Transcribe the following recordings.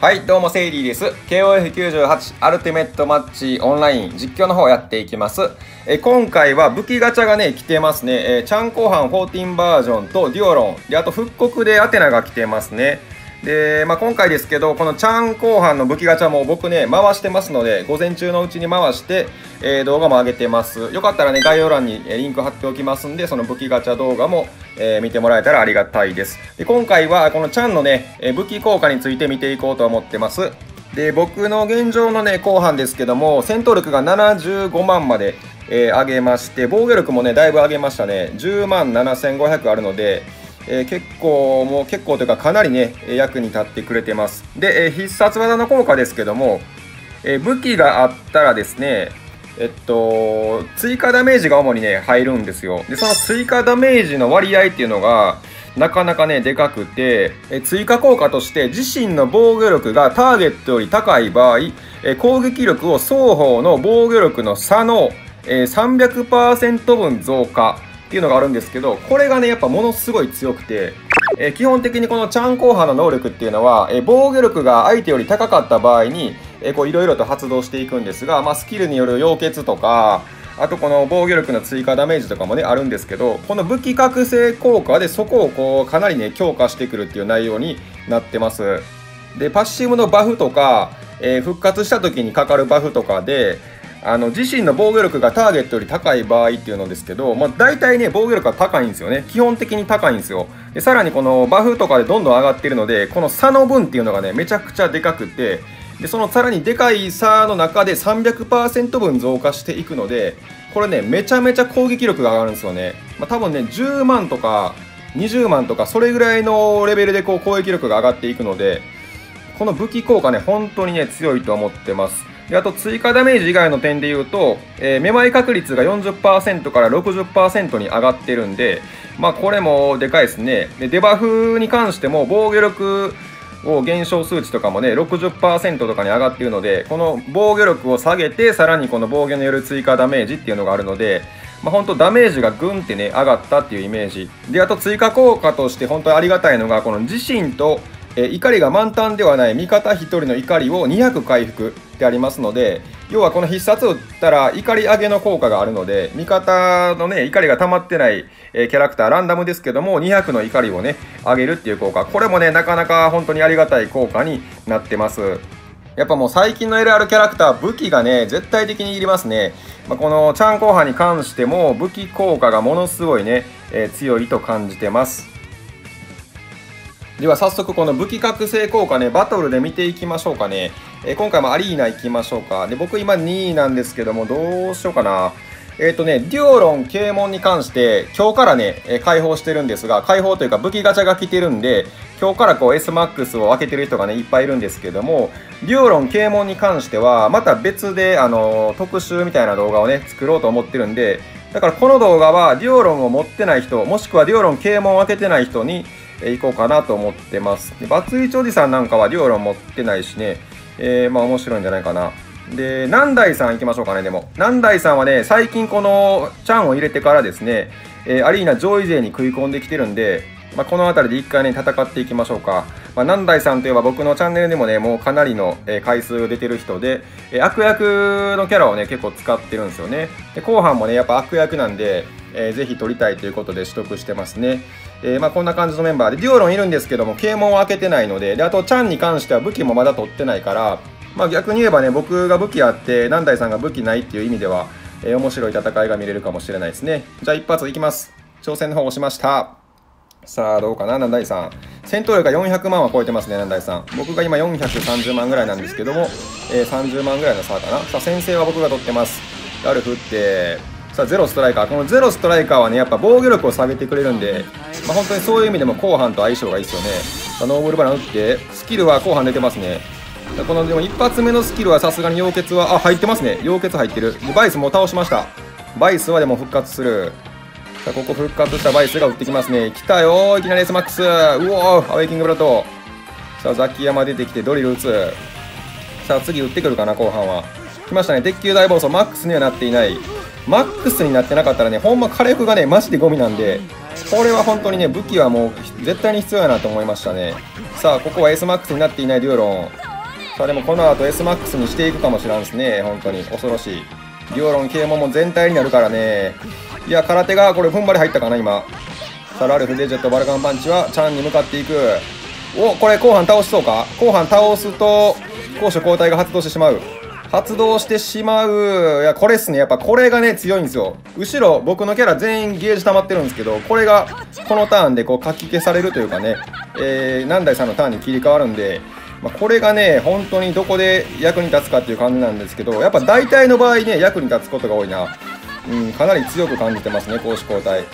はい、どうも、セイリーです。KOF98 アルティメットマッチオンライン実況の方やっていきます。え今回は武器ガチャがね、来てますね。えチャンコハン14バージョンとデュオロン。で、あと復刻でアテナが来てますね。で、まあ、今回ですけど、このチャン後半の武器ガチャも僕ね、回してますので、午前中のうちに回して、えー、動画も上げてます。よかったらね、概要欄にリンク貼っておきますんで、その武器ガチャ動画も、えー、見てもらえたらありがたいです。で今回は、このチャンのね、武器効果について見ていこうと思ってます。で、僕の現状のね、後半ですけども、戦闘力が75万まで、えー、上げまして、防御力もね、だいぶ上げましたね。10万7500あるので、えー、結構、もう結構というかかなりね、役に立ってくれてます。で、えー、必殺技の効果ですけども、えー、武器があったらですね、えっと、追加ダメージが主にね、入るんですよ。で、その追加ダメージの割合っていうのが、なかなかね、でかくて、え追加効果として自身の防御力がターゲットより高い場合、え攻撃力を双方の防御力の差の、え300%分増加っていうのがあるんですけど、これがね、やっぱものすごい強くて、え基本的にこのチャンコーハの能力っていうのは、え防御力が相手より高かった場合に、えこういろいろと発動していくんですが、まあ、スキルによる溶血とか、あとこの防御力の追加ダメージとかもね、あるんですけど、この武器覚醒効果でそこをこう、かなりね、強化してくるっていう内容になってます。で、パッシブのバフとか、えー、復活した時にかかるバフとかで、あの自身の防御力がターゲットより高い場合っていうのですけど、まあ、大体ね防御力が高いんですよね。基本的に高いんですよ。でさらにこのバフとかでどんどん上がってるのでこの差の分っていうのがねめちゃくちゃでかくてでそのさらにでかい差の中で300%分増加していくのでこれねめちゃめちゃ攻撃力が上がるんですよね、まあ、多分ね10万とか20万とかそれぐらいのレベルでこう攻撃力が上がっていくのでこの武器効果ね本当にね強いと思ってます。であと追加ダメージ以外の点で言うと、えー、めまい確率が40%から60%に上がってるんで、まあこれもでかいですね。で、デバフに関しても防御力を減少数値とかもね60%とかに上がっているのでこの防御力を下げてさらにこの防御による追加ダメージっていうのがあるのでまあ、本当ダメージがグンってね上がったっていうイメージであと追加効果として本当にありがたいのがこの自身とえ怒りが満タンではない味方1人の怒りを200回復ってありますので要はこの必殺を打ったら怒り上げの効果があるので味方のね怒りが溜まってない、えキャラクターランダムですけども200の怒りをね上げるっていう効果。これもねなかなか本当にありがたい効果になってます。やっぱもう最近の LR キャラクター武器がね絶対的にいりますね、まあ、このチャンコーハに関しても武器効果がものすごいね、えー、強いと感じてます。では早速この武器覚醒効果ね、バトルで見ていきましょうかね。えー、今回もアリーナ行きましょうか。で、僕今2位なんですけども、どうしようかな。えっ、ー、とね、デュオロン、啓門に関して、今日からね、えー、開放してるんですが、開放というか武器ガチャが来てるんで、今日からこう SMAX を開けてる人がね、いっぱいいるんですけども、デュオロン、啓門に関しては、また別で、あの特集みたいな動画をね、作ろうと思ってるんで、だからこの動画は、デュオロンを持ってない人、もしくはデュオロン、啓門を開けてない人に、え行こうかなと思ってます。でバツイチおじさんなんかは両論持ってないしね、えー、まあ面白いんじゃないかな。で、南大さん行きましょうかね、でも。南大さんはね、最近このチャンを入れてからですね、えー、アリーナ上位勢に食い込んできてるんで、まあ、この辺りで一回ね、戦っていきましょうか。まあ、南大さんといえば僕のチャンネルでもね、もうかなりの、回数出てる人で、え悪役のキャラをね、結構使ってるんですよね。で、後半もね、やっぱ悪役なんで、えー、ぜひ取りたいということで取得してますね。えー、まあ、こんな感じのメンバーで、デュオロンいるんですけども、啓蒙を開けてないので、で、あと、チャンに関しては武器もまだ取ってないから、まあ、逆に言えばね、僕が武器あって、南大さんが武器ないっていう意味では、えー、面白い戦いが見れるかもしれないですね。じゃあ、一発いきます。挑戦の方押しました。さあ、どうかな、南大さん。戦闘力が400万は超えてますね、南大さん。僕が今430万ぐらいなんですけども、えー、30万ぐらいの差かな？さあ、先制は僕が取ってます。ダル振って、さあゼロストライカーこのゼロストライカーはねやっぱ防御力を下げてくれるんで、まあ、本当にそういう意味でも後半と相性がいいですよねさノーブルバラン打ってスキルは後半出てますねこのでも一発目のスキルはさすがに溶血はあ入ってますね溶血入ってるでバイスも倒しましたバイスはでも復活するさあここ復活したバイスが打ってきますね。来たよいきなり S マックス。うおーアウェイキングブラッド。さあザキヤマ出てきてドリル打つ。さあ次打ってくるかな後半は。来ましたね鉄球大暴走。マックスにはなっていない。マックスになってなかったらね、ほんま火力がね、マジでゴミなんで、これは本当にね、武器はもう絶対に必要やなと思いましたね。さあ、ここは S マックスになっていないデュオロン。さあでもこの後 SMAX にしていくかもしれんですね本当に。恐ろしい。デュオロン、ケイモも全体になるからね。いや空手がこれ踏ん張り入ったかな今。さあラルフデジェットバルカンパンチはチャンに向かっていく。おこれ後半倒しそうか？後半倒すと攻守交代が発動してしまう。発動してしまう。いやこれっすね。やっぱこれがね強いんですよ。後ろ僕のキャラ全員ゲージ溜まってるんですけどこれがこのターンでこう書き消されるというかね、えー、南大さんのターンに切り替わるんでまあ、これがね、本当にどこで役に立つかっていう感じなんですけど、やっぱ大体の場合ね、役に立つことが多いな。うん、かなり強く感じてますね、攻守交代。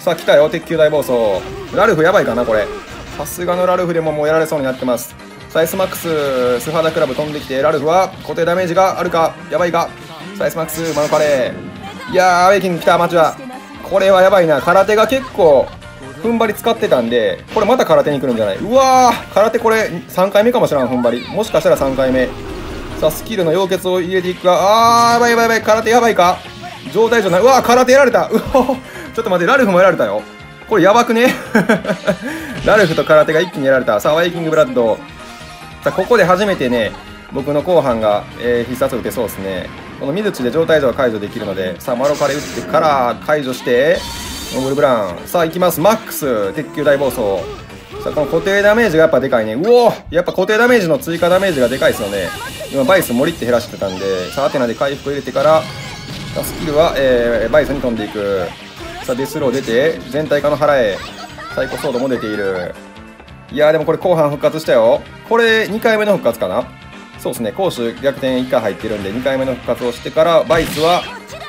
さあ、来たよ、鉄球大暴走。ラルフやばいかな、これ。さすがのラルフでももうやられそうになってます。サイスマックス、素肌クラブ飛んできて、ラルフは固定ダメージがあるか、やばいか。サイスマックス、マノカレー。いやー、アウェイキング来た、マチュア。これはやばいな。空手が結構、踏ん張り使ってたんで、これまた空手に来るんじゃない？うわー空手これ3回目かもしれん、踏ん張り。もしかしたら3回目。さあ、スキルの溶血を入れていくか。あー、やばいやばいやばい。空手やばいか？状態じゃない。うわー空手やられた。うわちょっと待って、ラルフもやられたよ。これやばくね？ラルフと空手が一気にやられた。さあ、ワイキングブラッド。さあ、ここで初めてね、僕の後半が、えー、必殺打てそうですね。この水地で状態上は解除できるので、さあ、マロカレ打ってから解除して、ノーブルブランさあ行きますマックス鉄球大暴走さあこの固定ダメージがやっぱでかいねうおやっぱ固定ダメージの追加ダメージがでかいですよね今バイス森って減らしてたんでさあアテナで回復入れてからスキルは、えー、バイスに飛んでいく。さあデスロー出て全体化の腹へ。サイコソードも出ている。いやでもこれ後半復活したよ。これ2回目の復活かな？そうですね。攻守逆転1回入ってるんで2回目の復活をしてからバイスは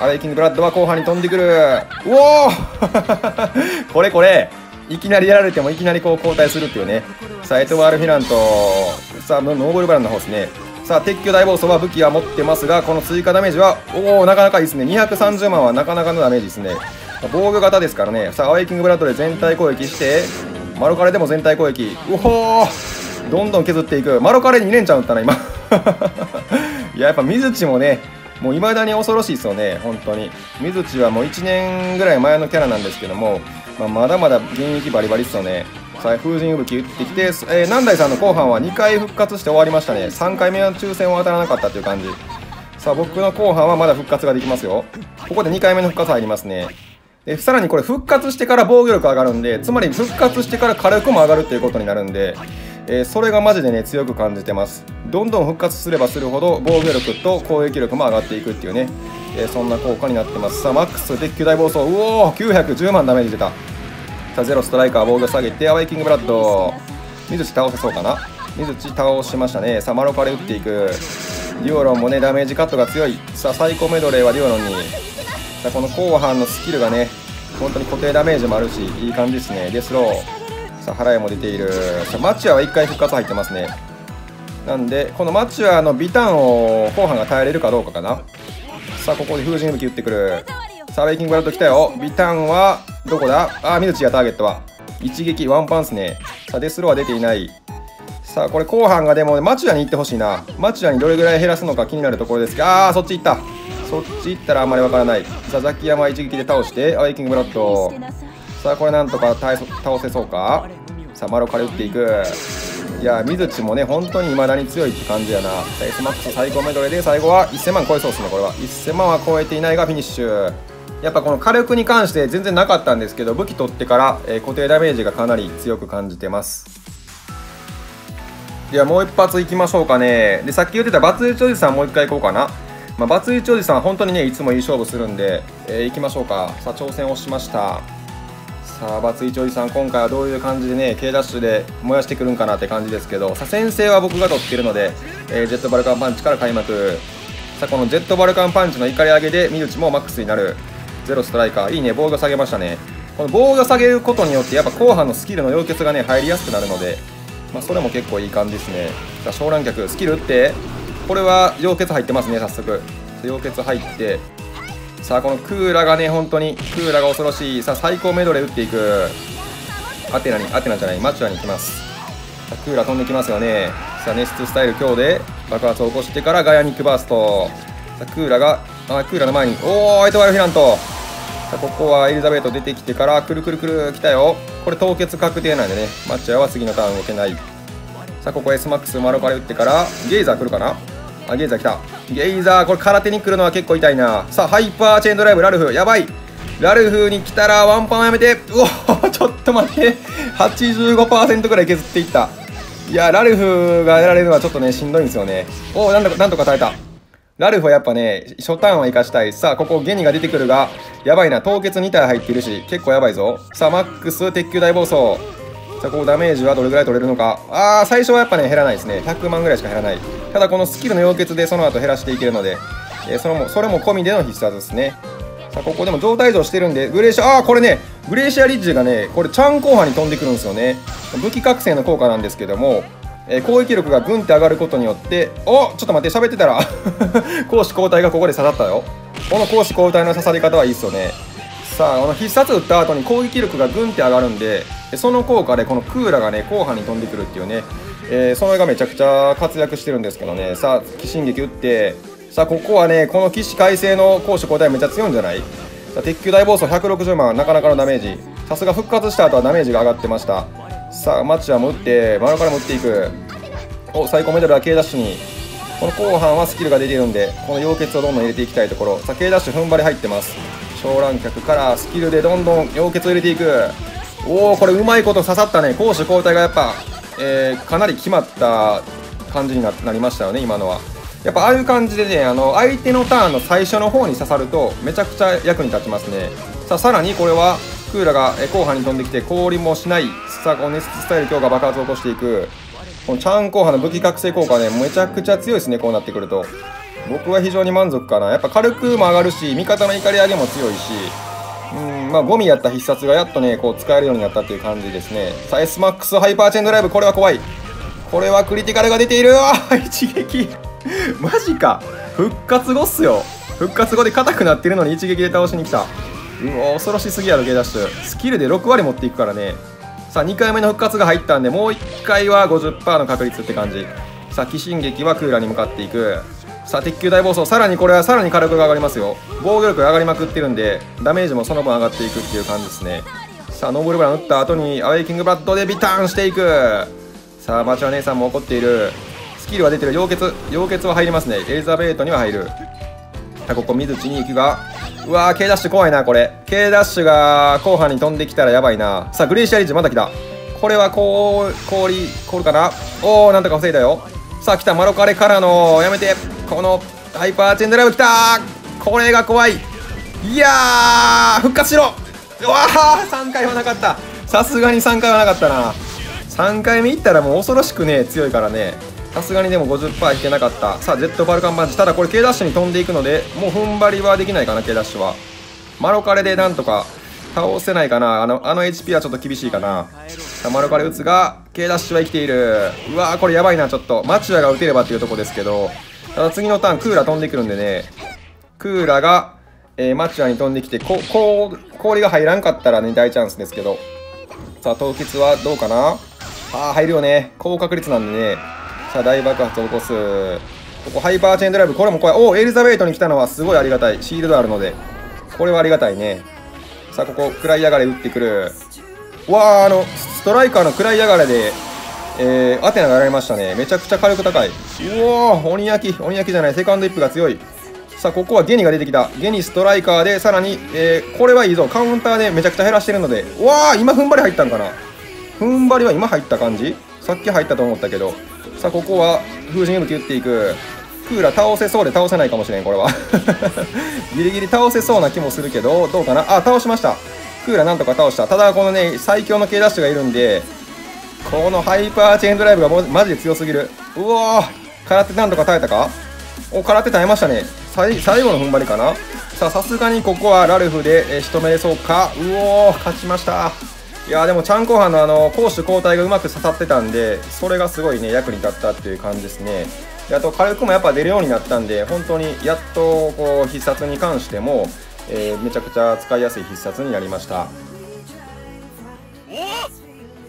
アウェイキングブラッドは後半に飛んでくる。うおー！これこれ。いきなりやられてもいきなりこう交代するっていうね。さあエトワール・フィランとさあノーブルバランの方ですね。さあ鉄球大暴走は武器は持ってますがこの追加ダメージはおおなかなかいいですね。230万はなかなかのダメージですね。防御型ですからね。さあアイキングブラッドで全体攻撃してマロカレでも全体攻撃。うおーどんどん削っていく。マロカレ2連チャン打ったな今。いややっぱ水地もねもう未だに恐ろしいですよね、本当に。水地はもう1年ぐらい前のキャラなんですけども、まあ、まだまだ現役バリバリですよね。さあ、風神吹雪打ってきて、えー、南大さんの後半は2回復活して終わりましたね。3回目は抽選は当たらなかったという感じ。さあ、僕の後半はまだ復活ができますよ。ここで2回目の復活入りますね。で、さらにこれ復活してから防御力上がるんで、つまり復活してから火力も上がるっていうことになるんで、えー、それがマジでね強く感じてますどんどん復活すればするほど防御力と攻撃力も上がっていくっていうね、えー、そんな効果になってますさあマックス鉄球大暴走うおー910万ダメージ出たさゼロストライカー防御下げてアウェイキングブラッド。水地倒せそうかな？水地倒しましたね。さあマロカレ打っていく。デュオロンもねダメージカットが強い。さあ最高メドレーはデュオロンに。さあこの後半のスキルがね本当に固定ダメージもあるしいい感じですね。デスロー。さあ払いも出ている。さあマチュアは1回復活入ってますね。なんでこのマチュアのビターンを後半が耐えれるかどうかかな。さあここで風神武器打ってくる。さあウェイキングブラッド来たよ。ビタンはどこだ？あ水地がターゲットは。一撃ワンパンスね。さあデスローは出ていない。さあこれ後半がでもマチュアに行ってほしいな。マチュアにどれぐらい減らすのか気になるところですが。あーそっち行った。そっち行ったらあんまりわからない。さあザキヤマ一撃で倒してアウェイキングブラッド。さあこれなんとか倒せそうか？さあマロから打っていく。いや水地もね本当に未だに強いって感じやな。エスマックス最高メドレーで最後は1000万超えそうですねこれは。1000万は超えていないがフィニッシュ。やっぱこの火力に関して全然なかったんですけど武器取ってから、え、固定ダメージがかなり強く感じてます。ではもう一発いきましょうかね。でさっき言ってたバツイチおじさんもう一回いこうかな。まあ、バツイチおじさん本当にねいつもいい勝負するんで、えー、行きましょうか。さあ挑戦をしました。さあバツイチおじさん今回はどういう感じでね K ダッシュで燃やしてくるんかなって感じですけどさ先制は僕が取ってるので、えー、ジェットバルカンパンチから開幕。さあこのジェットバルカンパンチの怒り上げで水内もマックスになる。ゼロストライカー。いいね防御下げましたね。この防御下げることによってやっぱ後半のスキルの溶血がね入りやすくなるのでまあ、それも結構いい感じですね。さあ昇乱脚スキル打ってこれは溶血入ってますね早速。溶血入ってさあこのクーラがね本当にクーラが恐ろしい。さあ最高メドレー打っていく。アテナにアテナじゃないマチュアに行きます。クーラ飛んできますよね。さあネストスタイル強で爆発を起こしてからガイアニックバースト。さあクーラがあクーラの前に。おおエトワイルフィラント。さあここはエリザベート出てきてからくるくるくる来たよ。これ凍結確定なんでね。マッチャーは次のターン動けない。さあここ SMAX 丸から打ってからゲイザー来るかな？あゲイザー来た。ゲイザーこれ空手に来るのは結構痛いな。さあハイパーチェーンドライブラルフ。やばい。ラルフに来たらワンパンをやめて。うおちょっと待って。85%ぐらい削っていった。いやラルフがやられるのはちょっとねしんどいんですよね。おおなんとかなんとか耐えた。ラルフはやっぱね初ターンは生かしたい。さあここゲニが出てくるがやばいな。凍結2体入ってるし結構やばいぞ。さあマックス鉄球大暴走。さあここダメージはどれぐらい取れるのか。ああ最初はやっぱね減らないですね。100万ぐらいしか減らない。ただこのスキルの溶結でその後減らしていけるので、えー、それもそれも込みでの必殺ですね。さあここでも状態上してるんでグレーシアああこれねグレーシアリッジがねこれチャン後半に飛んでくるんですよね。武器覚醒の効果なんですけどもえー、攻撃力がグンって上がることによっておちょっと待って喋ってたら 攻守交代がここで刺さったよ。この攻守交代の刺さり方はいいっすよね。さあこの必殺打った後に攻撃力がグンって上がるんでその効果でこのクーラがね後半に飛んでくるっていうね、えー、それがめちゃくちゃ活躍してるんですけどね。さあ鬼神撃打ってさあここはねこの起死回生の攻守交代めっちゃ強いんじゃない？さあ鉄球大暴走160万なかなかのダメージ。さすが復活した後はダメージが上がってました。さあマッチはも打って真んからも打っていく。お最高メダルは K ダッシュに。この後半はスキルが出ているんでこの溶血をどんどん入れていきたいところ。さあ K ダッシュ踏ん張り入ってます。小乱脚からスキルでどんどん溶血を入れていく。おおこれうまいこと刺さったね。攻守交代がやっぱ、えー、かなり決まった感じになりましたよね今のは。やっぱああいう感じでねあの相手のターンの最初の方に刺さるとめちゃくちゃ役に立ちますね。さあさらにこれはクーラが後半に飛んできて氷もしないさあこのネススタイル強化爆発を起こしていく。このチャン後半の武器覚醒効果ねめちゃくちゃ強いですねこうなってくると。僕は非常に満足かな。やっぱ火力も上がるし味方の怒り上げも強いし。うんまあゴミやった必殺がやっとねこう使えるようになったっていう感じですね。さあ SMAX ハイパーチェンドライブこれは怖い。これはクリティカルが出ている。わ一撃。マジか。復活後っすよ。復活後で硬くなってるのに一撃で倒しに来た。うわ恐ろしすぎやろゲーダッシュ。スキルで6割持っていくからね。さあ2回目の復活が入ったんでもう1回は50%の確率って感じ。さあ鬼神撃はクーラーに向かっていく。さあ鉄球大暴走さらにこれはさらに火力が上がりますよ。防御力が上がりまくってるんでダメージもその分上がっていくっていう感じですね。さあノーブルブラン打った後にアウェイキングブラッドでビターンしていく。さあマチュア姉さんも怒っている。スキルは出てる。溶血。溶血は入りますね。エリザベートには入る。さあここ水地に行くがうわー K ダッシュ怖いなこれ。K ダッシュが後半に飛んできたらやばいな。さあグレーシアリッジまた来た。これはこう氷凍るかな？おおなんとか防いだよ。さあ来た。マロカレからのやめて。このハイパーチェンドライブ来た。これが怖い。いやー復活しろ。うわー3回はなかった。さすがに3回はなかったな。3回目いったらもう恐ろしくね強いからね。さすがにでも50%いけなかった。さあジェットバルカンバンチ。ただこれ K ダッシュに飛んでいくのでもう踏ん張りはできないかな K ダッシュは。マロカレでなんとか倒せないかな。あのあの HP はちょっと厳しいかな。さあマロカレ打つが K ダッシュは生きている。うわーこれやばいなちょっと。マチュアが打てればっていうとこですけど。ただ次のターンクーラー飛んでくるんでね。クーラーが、えー、マチュアに飛んできてここ氷が入らんかったらね大チャンスですけど。さあ凍結はどうかな。ああ入るよね。高確率なんでね。さあ大爆発を起こす。ここハイパーチェーンドライブこれも怖いおおエリザベートに来たのはすごいありがたい。シールドあるので。これはありがたいね。さあここ食らいやがれ打ってくる。わああのストライカーの食らいやがれでえー、アテナがやられましたね。めちゃくちゃ火力高い。うおー鬼焼き。鬼焼きじゃない。セカンドイップが強い。さあここはゲニが出てきた。ゲニストライカーでさらに、えー、これはいいぞ。カウンターでめちゃくちゃ減らしてるので。うわー今踏ん張り入ったんかな。踏ん張りは今入った感じ？さっき入ったと思ったけど。さあここは風神武器打っていくクーラー倒せそうで倒せないかもしれんこれは。ギリギリ倒せそうな気もするけどどうかな？あ倒しました。クーラーなんとか倒した。ただこのね最強の K ダッシュがいるんでこのハイパーチェーンドライブがマジで強すぎる。うおー空手なんとか耐えたか？お空手耐えましたね。最後の踏ん張りかな？さあさすがにここはラルフで、え仕留めれそうか？うおー勝ちました。いやでもチャンコハンのあの攻守交代がうまく刺さってたんでそれがすごいね役に立ったっていう感じですね。であと火力もやっぱ出るようになったんで本当にやっとこう必殺に関しても、えー、めちゃくちゃ使いやすい必殺になりました。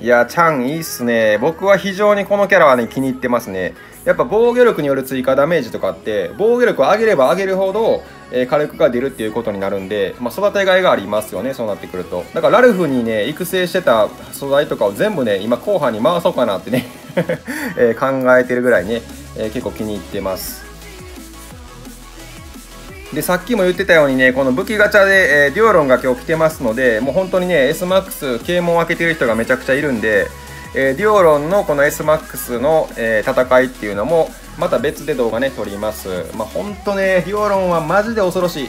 いやチャンいいっすね。僕は非常にこのキャラはね気に入ってますね。やっぱ防御力による追加ダメージとかって防御力を上げれば上げるほど、えー、火力が出るっていうことになるんで、まあ、育てがいがありますよねそうなってくると。だからラルフにね育成してた素材とかを全部ね今後半に回そうかなってね え考えてるぐらいね、え結構気に入ってます。でさっきも言ってたようにねこの武器ガチャで、えー、デュオロンが今日来てますのでもう本当にね SMAX 啓蒙を開けてる人がめちゃくちゃいるんで、えー、デュオロンのこの SMAX の、えー、戦いっていうのもまた別で動画ね撮ります。まあ本当ねデュオロンはマジで恐ろしい。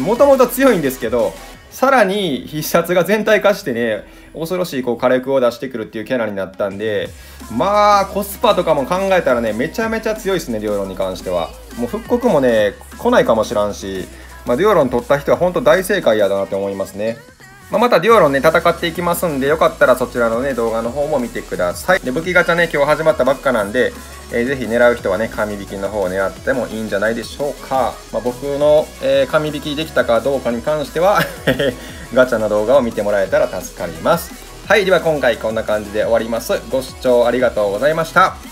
もともと強いんですけどさらに必殺が全体化してね恐ろしいこう火力を出してくるっていうキャラになったんでまあコスパとかも考えたらねめちゃめちゃ強いですねデュオロンに関してはもう復刻もね来ないかもしらんし、まあ、デュオロン取った人は本当大正解やだなって思いますねまあ、またデュオロンね、戦っていきますんで、よかったらそちらのね、動画の方も見てください。で、武器ガチャね、今日始まったばっかなんで、えー、ぜひ狙う人はね、紙引きの方を狙ってもいいんじゃないでしょうか。まあ、僕の、えー、紙引きできたかどうかに関しては ガチャの動画を見てもらえたら助かります。はい、では今回こんな感じで終わります。ご視聴ありがとうございました。